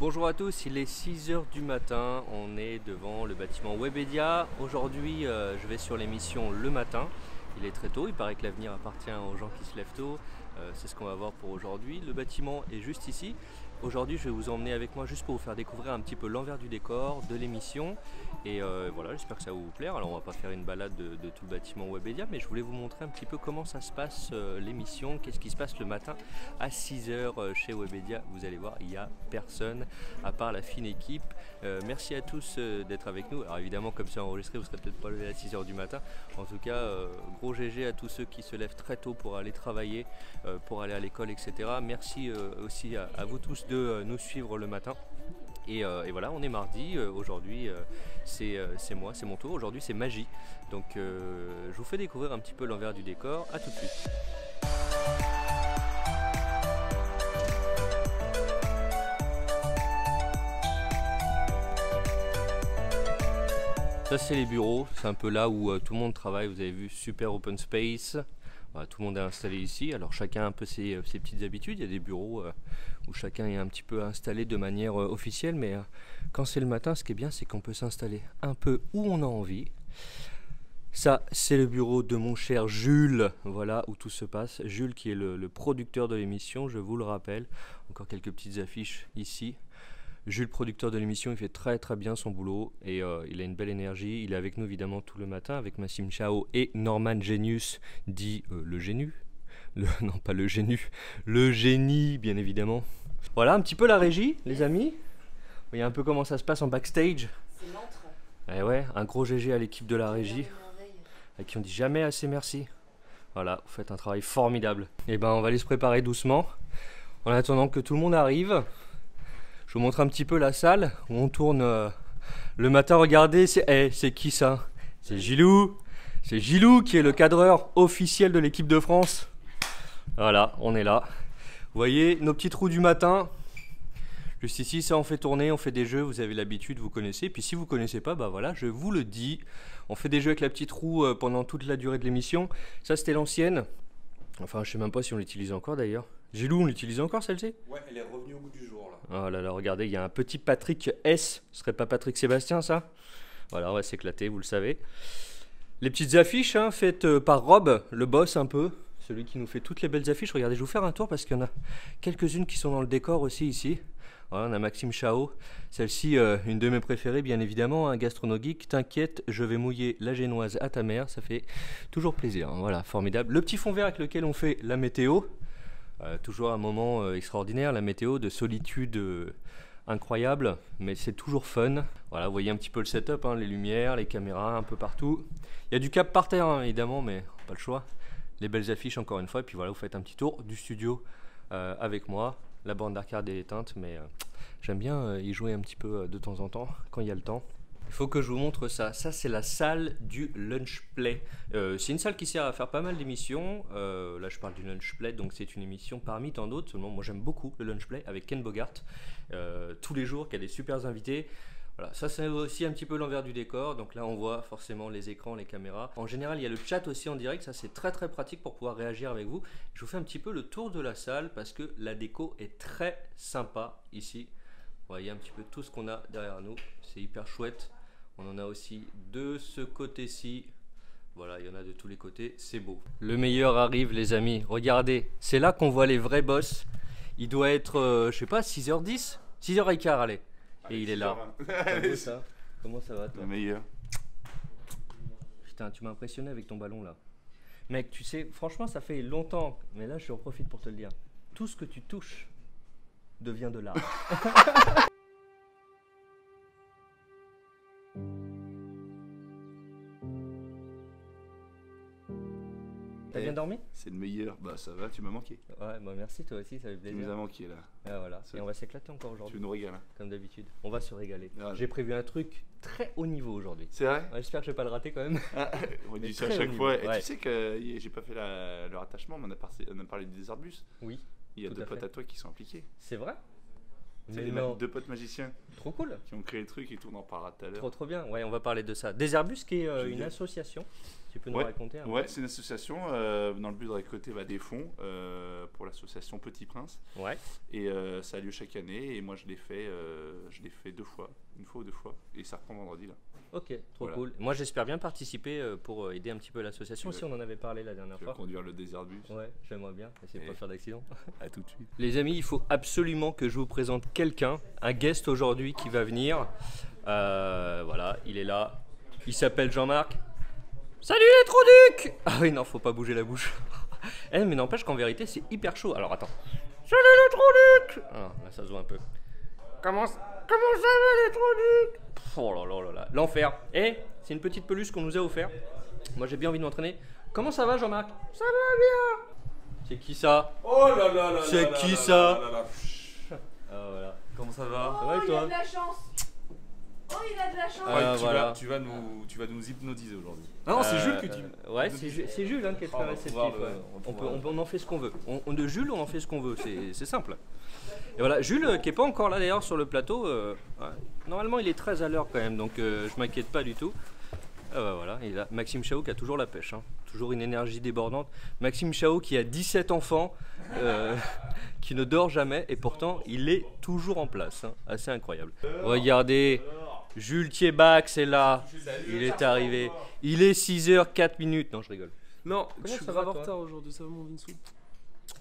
Bonjour à tous, il est 6h du matin, on est devant le bâtiment Webedia. Aujourd'hui euh, je vais sur l'émission le matin, il est très tôt, il paraît que l'avenir appartient aux gens qui se lèvent tôt, euh, c'est ce qu'on va voir pour aujourd'hui. Le bâtiment est juste ici, aujourd'hui je vais vous emmener avec moi juste pour vous faire découvrir un petit peu l'envers du décor de l'émission et euh, voilà, j'espère que ça va vous plaire. Alors on va pas faire une balade de, tout le bâtiment Webedia, mais je voulais vous montrer un petit peu comment ça se passe euh, l'émission, qu'est-ce qui se passe le matin à 6h euh, chez Webedia? Vous allez voir, il n'y a personne à part la fine équipe. Merci à tous d'être avec nous. Alors évidemment, comme c'est enregistré, vous serez peut-être pas levé à 6h du matin. En tout cas, gros GG à tous ceux qui se lèvent très tôt pour aller travailler, pour aller à l'école, etc. Merci aussi à vous tous de euh, nous suivre le matin. Et, euh, voilà, on est mardi. euh, Aujourd'hui, euh, c'est moi, c'est mon tour. Aujourd'hui, c'est magie. Donc, je vous fais découvrir un petit peu l'envers du décor. À tout de suite. Ça, c'est les bureaux. C'est un peu là où tout le monde travaille. Vous avez vu, super open space. Voilà, tout le monde est installé ici. Alors, chacun a un peu ses, euh, petites habitudes. Il y a des bureaux euh, où chacun est un petit peu installé de manière euh, officielle. Mais euh, quand c'est le matin, ce qui est bien, c'est qu'on peut s'installer un peu où on a envie. Ça, c'est le bureau de mon cher Jules. Voilà où tout se passe. Jules, qui est le producteur de l'émission, je vous le rappelle. Encore quelques petites affiches ici. Jules, producteur de l'émission, il fait très très bien son boulot et euh, il a une belle énergie. Il est avec nous évidemment tout le matin avec Massim Chao et Norman Genius, dit euh, le génu. Le, non, pas le génu, le génie, bien évidemment. Voilà un petit peu la régie, les amis. Vous voyez un peu comment ça se passe en backstage. C'est l'antre. Eh ouais, un gros GG à l'équipe de la régie, à qui on dit jamais assez merci. Voilà, vous faites un travail formidable. Et ben, on va aller se préparer doucement. En attendant que tout le monde arrive, je vous montre un petit peu la salle où on tourne euh, le matin. Regardez, c'est eh, c'est qui ça? C'est Gilou. C'est Gilou qui est le cadreur officiel de l'équipe de France. Voilà, on est là. Vous voyez nos petits trous du matin. Juste ici, ça on fait tourner, on fait des jeux, vous avez l'habitude, vous connaissez. Puis si vous connaissez pas, bah voilà, je vous le dis. On fait des jeux avec la petite roue euh, pendant toute la durée de l'émission. Ça c'était l'ancienne. Enfin, je sais même pas si on l'utilise encore d'ailleurs. Gilou, on l'utilise encore celle-ci? Ouais, elle est revenue au bout du jour là. Oh là là, regardez, il y a un petit Patrick S. Ce serait pas Patrick Sébastien, ça? Voilà, on va s'éclater, vous le savez. Les petites affiches hein, faites euh, par Rob, le boss un peu, celui qui nous fait toutes les belles affiches. Regardez, je vais vous faire un tour parce qu'il y en a quelques-unes qui sont dans le décor aussi ici. Voilà, on a Maxime Chao. Celle-ci, euh, une de mes préférées, bien évidemment, un gastronogeek. T'inquiète, je vais mouiller la génoise à ta mère. Ça fait toujours plaisir. hein. Voilà, formidable. Le petit fond vert avec lequel on fait la météo. Euh, toujours un moment euh, extraordinaire, la météo de solitude euh, incroyable, mais c'est toujours fun. Voilà, vous voyez un petit peu le setup, hein, les lumières, les caméras, un peu partout. Il y a du cap par terre, hein, évidemment, mais pas le choix. Les belles affiches, encore une fois, et puis voilà, vous faites un petit tour du studio avec moi. La bande d'arcade est éteinte, mais j'aime bien y jouer un petit peu de temps en temps, quand il y a le temps. Il faut que je vous montre ça. Ça, c'est la salle du lunch play. Euh, c'est une salle qui sert à faire pas mal d'émissions. Euh, là, je parle du lunch play, donc c'est une émission parmi tant d'autres. Moi, j'aime beaucoup le lunch play avec Ken Bogart euh, tous les jours, qui a des super invités. Voilà, ça c'est aussi un petit peu l'envers du décor. Donc là, on voit forcément les écrans, les caméras. En général, il y a le chat aussi en direct. Ça, c'est très très pratique pour pouvoir réagir avec vous. Je vous fais un petit peu le tour de la salle parce que la déco est très sympa ici. Vous voyez un petit peu tout ce qu'on a derrière nous. C'est hyper chouette. On en a aussi de ce côté-ci. Voilà, il y en a de tous les côtés. C'est beau. Le meilleur arrive, les amis. Regardez, c'est là qu'on voit les vrais boss. Il doit être, euh, je sais pas, 6h10 6h15, allez. Et il est là. Bravo, ça. Comment ça va, toi Le meilleur. Putain, tu m'as impressionné avec ton ballon là. Mec, tu sais, franchement, ça fait longtemps, mais là, je profite pour te le dire. Tout ce que tu touches devient de l'art. C'est le meilleur. Bah ça va, tu m'as manqué. Ouais, bah merci toi aussi, ça fait Tu nous plaisir. as manqué là. Ah, voilà. Et on va s'éclater encore Tu aujourd'hui, nous régales. hein. comme d'habitude. On va se régaler. Ah, J'ai prévu un truc très haut niveau aujourd'hui. C'est vrai? Ouais, J'espère que je vais pas le rater quand même. Ah, On dit ça à chaque fois. Et ouais. tu sais que j'ai pas fait la- le rattachement, mais on a, parlé, on a parlé des Airbus. Oui, Il y a deux potes à toi qui sont impliqués. c'est vrai? Les ma- deux potes magiciens trop cool. qui ont créé le truc et tout, on en parlera tout à l'heure. Trop trop bien. Ouais, on va parler de ça. Des Airbus qui est euh, une association Tu peux nous Ouais. raconter un peu Ouais, c'est une association euh, dans le but de récolter bah, des fonds euh, pour l'association Petit Prince. Ouais. Et ça a lieu chaque année. Et moi, je l'ai fait, je l'ai fait deux fois, une fois ou deux fois. Et ça reprend vendredi là. Ok, trop Voilà. cool. Moi, j'espère bien participer euh, pour euh, aider un petit peu l'association. Tu Si on en avait parlé la dernière Je vais fois. conduire le désert bus. Ouais, j'aimerais bien. Essayer de pas faire d'accident. À tout de suite. Les amis, il faut absolument que je vous présente quelqu'un, un guest aujourd'hui qui va venir. Euh, voilà, il est là. Il s'appelle Jean-Marc. Salut les Trouducs Ah oui, non, faut pas bouger la bouche. Eh, mais n'empêche qu'en vérité, c'est hyper chaud. Alors attends. Salut les Trouducs Ah, là, ça se voit un peu. Comment, comment ça va les Pff, Oh là là là là, l'enfer. Eh, c'est une petite peluche qu'on nous a offert. Moi, j'ai bien envie de m'entraîner. Comment ça va, Jean-Marc? Ça va bien C'est qui ça? Oh là là là C'est qui là ça? là là là. Ah voilà. Comment ça va? Ça va et Oh, il toi a de la chance. Oh, il a de la chance. Ah, Ouais, tu, voilà. vas, tu, vas nous, tu vas nous hypnotiser aujourd'hui. Ah non, c'est Euh, Jules que tu. euh, ouais, c'est Ju- c'est Jules hein, qui est Ah, très va réceptif. ouais. on On, peut, pouvoir- on, on en fait ce qu'on veut. On, on- de Jules, on en fait ce qu'on veut. C'est c'est simple. Et voilà, Jules, euh, qui est pas encore là d'ailleurs sur le plateau. euh, ouais, normalement, il est très à l'heure quand même, donc euh, je m'inquiète pas du tout. Ah bah voilà, il a Maxime Chao qui a toujours la pêche, hein. toujours une énergie débordante. Maxime Chao qui a 17 enfants, euh, qui ne dort jamais et pourtant il est toujours en place. hein. Assez incroyable. Regardez, Jules Thiebac c'est là, il est arrivé. Il est 6h04 minutes. Non, je rigole. Non, Comment je suis ça va, en retard aujourd'hui, ça va mon Vinsou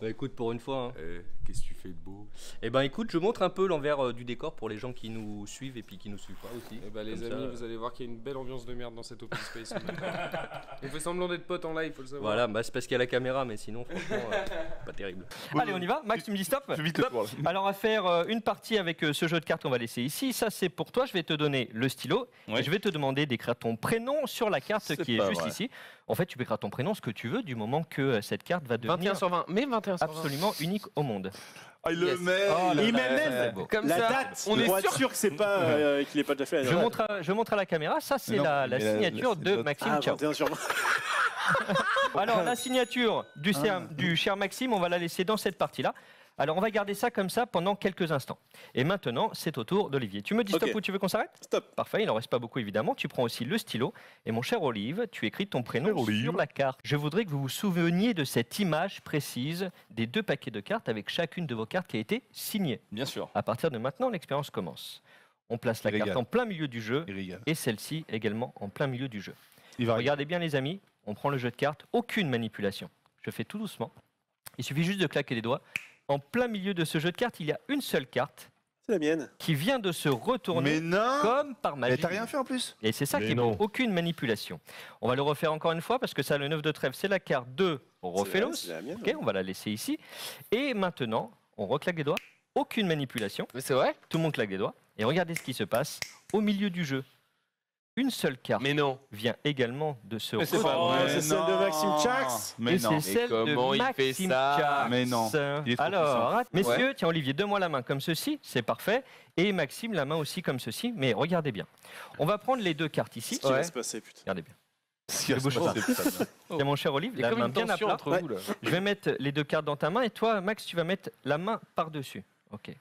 Bah écoute, pour une fois. hein. Eh, Qu'est-ce que tu fais de beau? Eh ben écoute, je montre un peu l'envers euh, du décor pour les gens qui nous suivent et puis qui nous suivent pas aussi. Eh bah les Comme amis, ça, vous allez voir qu'il y a une belle ambiance de merde dans cet open space. ce matin. On fait semblant d'être potes en live, faut le savoir. Voilà, bah c'est parce qu'il y a la caméra, mais sinon, franchement, euh, pas terrible. Allez, on y va. Maxime dit stop. Je vite le tour, là. Alors, on va faire euh, une partie avec euh, ce jeu de cartes qu'on va laisser ici. Ça, c'est pour toi. Je vais te donner le stylo Ouais. et je vais te demander d'écrire ton prénom sur la carte C'est qui est pas juste vrai. ici. En fait, tu peux écrire ton prénom, ce que tu veux, du moment que euh, cette carte va 21 devenir sur 20, mais 21 sur 20. absolument unique au monde. Ah, le Yes. Oh là Il là, met c'est même beau. Comme la ça, date on est sûr. que c'est pas euh, qu'il est pas déjà fait. Je montre, à, je montre à la caméra. Ça, c'est non, la, la mais la- signature la- de Maxime Ah, Ciao. 21 sur 20. Alors, la signature du, Ah. cher, du cher Maxime, on va la laisser dans cette partie-là. Alors, on va garder ça comme ça pendant quelques instants. Et maintenant, c'est au tour d'Olivier. Tu me dis stop Ok. ou tu veux qu'on s'arrête? Stop. Parfait, il n'en reste pas beaucoup évidemment. Tu prends aussi le stylo. Et mon cher Olive, tu écris ton prénom Olive. sur la carte. Je voudrais que vous vous souveniez de cette image précise des deux paquets de cartes avec chacune de vos cartes qui a été signée. Bien sûr. À partir de maintenant, l'expérience commence. On place la carte en plein milieu du jeu et celle-ci également en plein milieu du jeu. Il va Regardez bien les amis, on prend le jeu de cartes, aucune manipulation. Je fais tout doucement. Il suffit juste de claquer les doigts. En plein milieu de ce jeu de cartes, il y a une seule carte C'est la mienne. qui vient de se retourner Mais non comme par magie. Mais t'as rien fait en plus Et c'est ça Mais qui est non. bon, aucune manipulation. On va le refaire encore une fois parce que ça, le 9 de trèfle, c'est la carte de Rofelos. C'est la mienne. Ok, on va la laisser ici. Et maintenant, on reclaque les doigts, aucune manipulation. Mais c'est vrai Tout le monde claque des doigts. Et regardez ce qui se passe au milieu du jeu. Une seule carte Mais non. vient également de se Mais c'est pas vrai. c'est celle de Maxime Chax. Mais et non. c'est celle comment de il fait Maxime ça Chax. Mais non, il est trop Alors, puissant. messieurs, tiens Olivier, donne-moi la main comme ceci, c'est parfait. Et Maxime, la main aussi comme ceci. Mais regardez bien. On va prendre les deux cartes ici. Ce qui va se passer, putain. Regardez bien. Si, Ne bouge pas. Tiens mon cher Olivier, Il y a la comme main une bien à tension plat. entre vous là. Je vais mettre les deux cartes dans ta main et toi, Max, tu vas mettre la main par-dessus. Ok.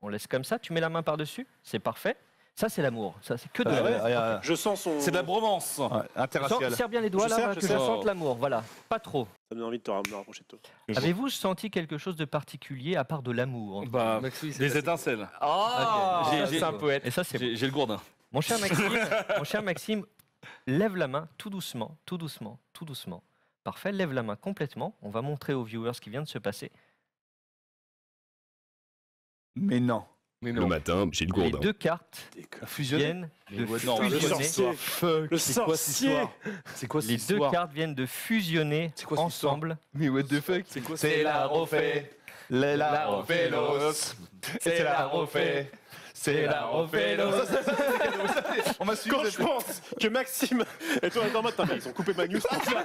On laisse comme ça. Tu mets la main par-dessus. C'est parfait. Ça, c'est l'amour. Ça, c'est que de Ah l'amour. ouais, ah, Je sens son. C'est de la bromance interraciale. Serre bien les doigts Je là, serre, là, je que je serre. sente l'amour. Voilà. Pas trop. Ça me donne envie de te rapprocher de toi. Je- Avez-vous senti quelque chose de particulier à part de l'amour? Bah, des passé- étincelles. Ah, Ok. j'ai- J'ai- c'est un poète. Et ça, c'est j'ai le gourdin. Mon cher Maxime, mon cher Maxime, lève la main tout doucement, tout doucement, tout doucement. Parfait, lève la main complètement. On va montrer aux viewers ce qui vient de se passer. Mais non. Mais Le matin, j'ai le Les gourdin. deux cartes non, Le fusionner. sorcier. C'est quoi cette sorcier. histoire C'est quoi cette Les deux cartes viennent de fusionner ensemble. Mais what the fuck C'est quoi C'est la refait. La, La Rofelos. C'est la refait. C'est la Rofelos. On m'a suivi. Quand je pense que Maxime et toi dans mode, ils ont coupé ma news pour ça.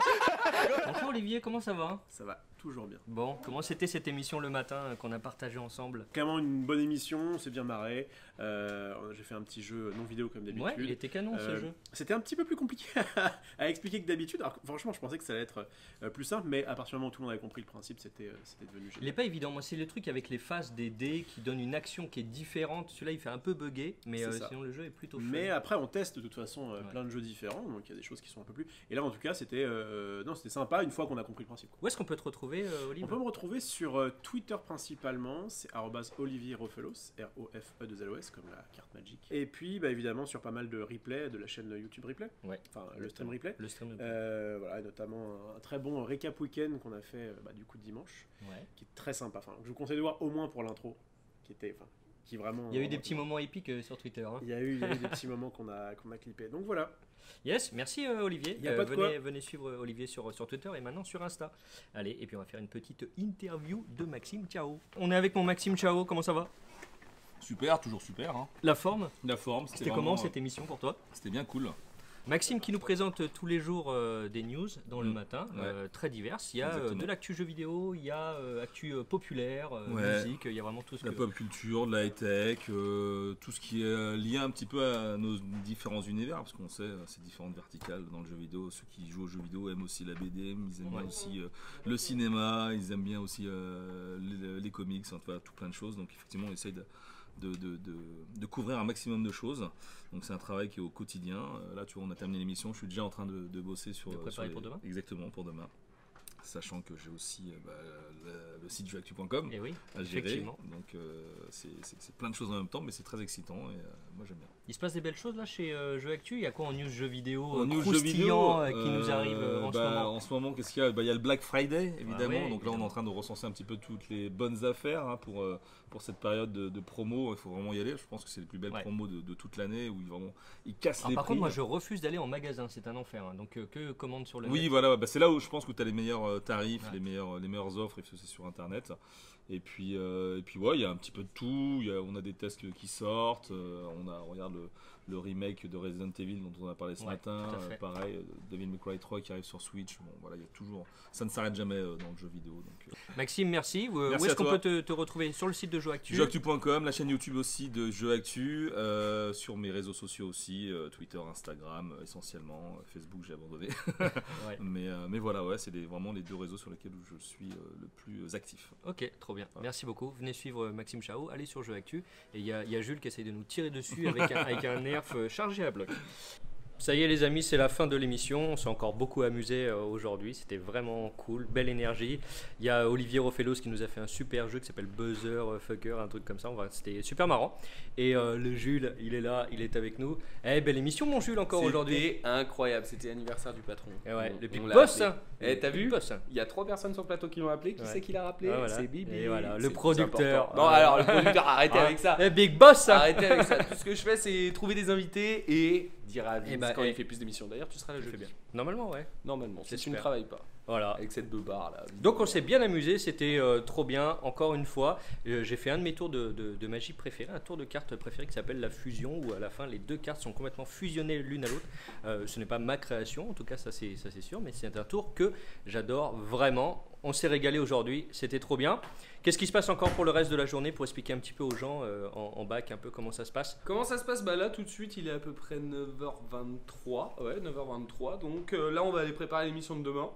Bonjour Olivier, comment ça va Ça va toujours bien. Bon, comment c'était cette émission le matin euh, qu'on a partagée ensemble? Vraiment une bonne émission, on s'est bien marré. Euh, J'ai fait un petit jeu non vidéo comme d'habitude. Ouais, il était canon ce Euh, jeu. C'était un petit peu plus compliqué à expliquer que d'habitude. Alors franchement, je pensais que ça allait être euh, plus simple, mais à partir du moment où tout le monde avait compris le principe, c'était euh, c'était devenu Il génial. n'est pas évident, moi c'est le truc avec les faces des dés qui donne une action qui est différente. Celui-là, il fait un peu bugger, mais euh, sinon le jeu est plutôt fun. Mais après, on teste de toute façon euh, Ouais. plein de jeux différents, donc il y a des choses qui sont un peu plus. Et là, en tout cas, c'était euh, non, c'était sympa une fois qu'on a compris le principe. quoi. Où est-ce qu'on peut te retrouver, euh, On peut me retrouver sur Twitter principalement, c'est arrobas Olivier Rofelos, R-O-F-E-2-L-O-S, comme la carte magique. Et puis, bah, évidemment, sur pas mal de replays de la chaîne YouTube Replay, Ouais. enfin le stream replay. Le stream. Euh, voilà, et notamment un, très bon récap week-end qu'on a fait bah, du coup dimanche, Ouais. qui est très sympa. Enfin, je vous conseille de voir au moins pour l'intro, qui était, enfin, qui vraiment. Il y a eu des petits moments épiques euh, sur Twitter. hein. Il y a eu, il y a eu des petits moments qu'on a qu'on a clippés. Donc voilà. Yes, merci euh, Olivier. Y a pas de venez, quoi. venez suivre euh, Olivier sur, sur Twitter et maintenant sur Insta. Allez, et puis on va faire une petite interview de Maxime Ciao. On est avec mon Maxime Ciao, comment ça va? Super, toujours super. hein. La forme? La forme, C'était c'était comment cette émission pour toi? euh, C'était bien cool. Maxime qui nous présente tous les jours euh, des news dans le Mm. matin, Ouais. euh, très diverses. Il y a euh, de l'actu jeux vidéo, il y a actu populaire, Ouais. musique, il y a vraiment tout ce La que... pop culture, de la high-tech, euh, tout ce qui est lié un petit peu à nos différents univers, parce qu'on sait, ces différentes verticales dans le jeu vidéo. Ceux qui jouent aux jeux vidéo aiment aussi la BD, ils aiment Ouais. aussi le cinéma, ils aiment bien aussi les, les comics, enfin, tout plein de choses. Donc effectivement, on essaye de, de, de- de- de couvrir un maximum de choses. Donc c'est un travail qui est au quotidien. Euh, Là, tu vois, on a terminé l'émission, je suis déjà en train de, bosser sur... De préparer sur pour demain? Exactement, pour demain. Sachant que j'ai aussi euh, bah, le, le site jeuxactu.com Et oui, à gérer. Donc euh, c'est plein de choses en même temps, mais c'est très excitant et euh, moi j'aime bien. Il se passe des belles choses là chez euh, Jeux Actu. Il y a quoi en news jeux vidéo En news jeux vidéo, qui nous arrive en ce bah, moment? En ce moment, qu'est-ce qu'il y a? Bah, Il y a le Black Friday, évidemment. ouais, Donc là, on est évidemment. en train de recenser un petit peu toutes les bonnes affaires hein, pour, pour cette période de, de promo. Il faut vraiment y aller. Je pense que c'est les plus belles Ouais. promos de, de toute l'année où ils, vraiment, ils cassent Alors, les par prix. contre, moi je refuse d'aller en magasin, c'est un enfer. hein. Donc que commande sur le Oui, net? voilà, c'est là où je pense que tu as les meilleurs euh, tarifs, Ouais. les, meilleurs, les meilleures offres, et c'est sur Internet. Et puis, euh, et puis ouais, il y a un petit peu de tout. Il y a- on a des tests qui sortent. euh, on, a, on regarde le, le remake de Resident Evil dont on a parlé ce Ouais, matin. euh, pareil, euh, Devil May Cry 3 qui arrive sur Switch. Bon, voilà, il y a toujours. Ça ne s'arrête jamais euh, dans le jeu vidéo. Donc, euh, Maxime, merci. Où, Merci où est-ce qu'on peut te, te retrouver? Sur le site de Jeux Actu. Jeuxactu.com, la chaîne YouTube aussi de Jeux Actu, euh, sur mes réseaux sociaux aussi, euh, Twitter, Instagram euh, essentiellement, euh, Facebook j'ai abandonné. Ouais. mais, euh, mais voilà, ouais, c'est vraiment les deux réseaux sur lesquels je suis euh, le plus actif. Ok, trop bien. Voilà. Merci beaucoup. Venez suivre Maxime Chao, allez sur Jeux Actu. Et il y, a- il y a Jules qui essaye de nous tirer dessus avec un, avec un euh, chargé à bloc. Ça y est les amis, c'est la fin de l'émission. On s'est encore beaucoup amusé euh, aujourd'hui. C'était vraiment cool, belle énergie. Il y a Olivier Rofelos qui nous a fait un super jeu qui s'appelle Buzzer euh, Fucker, un truc comme ça. Enfin, C'était super marrant. Et euh, le Jules, il est là, il est avec nous. Eh, belle émission mon Jules encore aujourd'hui. C'était incroyable, c'était l'anniversaire du patron. Eh ouais, On- le Big Boss. appelé. hein. Eh, Le t'as vu Boss, hein. Il y a trois personnes sur le plateau qui l'ont appelé. Qui Ouais. c'est qui l'a rappelé Ah, voilà. C'est Bibi. Et voilà, le producteur. Ah. alors le producteur, arrêtez Ah, avec ça. Eh, Big Boss hein. Arrêtez avec ça. Tout ce que je fais, c'est trouver des invités et dire à Vince Eh bah, quand eh. il fait plus d'émissions. D'ailleurs, tu seras là fais jeudi. bien. Normalement, ouais. Normalement, si tu ne travailles pas Voilà. avec cette beubare là. Donc on s'est bien amusé, c'était euh, trop bien. Encore une fois, euh, j'ai fait un de mes tours de, de- de magie préférés, un tour de cartes préféré qui s'appelle la fusion, où à la fin les deux cartes sont complètement fusionnées l'une à l'autre. Euh, ce n'est pas ma création, en tout cas ça c'est ça c'est sûr, mais c'est un tour que j'adore vraiment. On s'est régalé aujourd'hui, c'était trop bien. Qu'est-ce qui se passe encore pour le reste de la journée pour expliquer un petit peu aux gens euh, en, en bac un peu comment ça se passe? Comment ça se passe? Bah là tout de suite il est à peu près 9h23. Ouais 9h23. Donc euh, là on va aller préparer l'émission de demain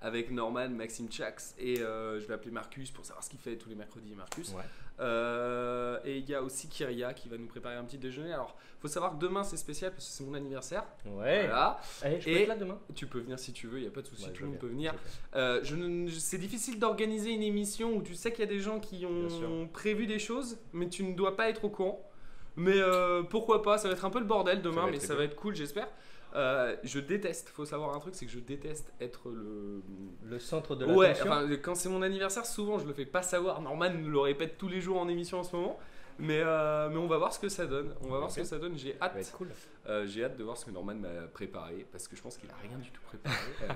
avec Norman, Maxime Chax et euh, je vais appeler Marcus pour savoir ce qu'il fait tous les mercredis Marcus. Ouais. Euh, et il y a aussi Kyria qui va nous préparer un petit déjeuner. Alors faut savoir que demain c'est spécial parce que c'est mon anniversaire. Ouais. Voilà. Allez, je peux Et- être là demain? Tu peux venir si tu veux, il n'y a pas de souci, Ouais, tout le monde peut venir. Euh, c'est difficile d'organiser une émission où tu sais qu'il y a des gens qui ont prévu des choses, mais tu ne dois pas être au courant. Mais euh, pourquoi pas, ça va être un peu le bordel demain, Ça mais ça va être cool, j'espère. Euh, je déteste, faut savoir un truc, c'est que je déteste être le. Le centre de Ouais, l'attention. enfin, quand c'est mon anniversaire, souvent je le fais pas savoir. Norman le répète tous les jours en émission en ce moment. Mais, euh, mais on va voir ce que ça donne. On va voir ce que ça donne. J'ai hâte. cool. Euh, J'ai hâte de voir ce que Norman m'a préparé parce que je pense qu'il a rien du tout préparé. Euh,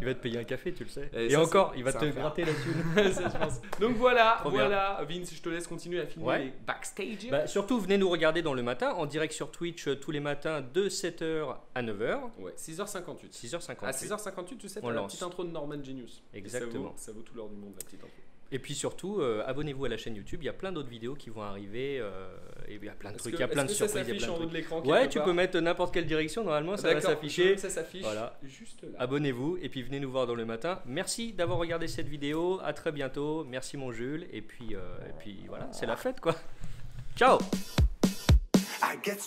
Il va te payer un café, tu le sais. Et Et, ça, encore, il va te gratter la thune. Ça, je pense. Donc voilà, Trop bien. voilà. Vince, je te laisse continuer à filmer Ouais. les backstage. Bah, surtout, venez nous regarder dans le matin, en direct sur Twitch tous les matins de 7h à 9h. Ouais, 6h58. 6h58. À 6h58, tu sais, t'as la petite intro de Norman Genius. Et Exactement. Ça vaut, ça vaut tout l'or du monde, la petite intro. Et puis surtout, euh, abonnez-vous à la chaîne YouTube. Il y a plein d'autres vidéos qui vont arriver. euh, et il y a plein de trucs. que- Il y a plein de ça surprises. il y a s'affiche plein en de haut de trucs. l'écran Ouais, tu part peux mettre n'importe quelle direction. Normalement, ça va D'accord, s'afficher. Ça s'affiche Voilà. juste là. Abonnez-vous et puis venez nous voir dans le matin. Merci d'avoir regardé cette vidéo. À très bientôt. Merci mon Jules. Et puis, euh, et puis voilà, c'est la fête quoi. Ciao I get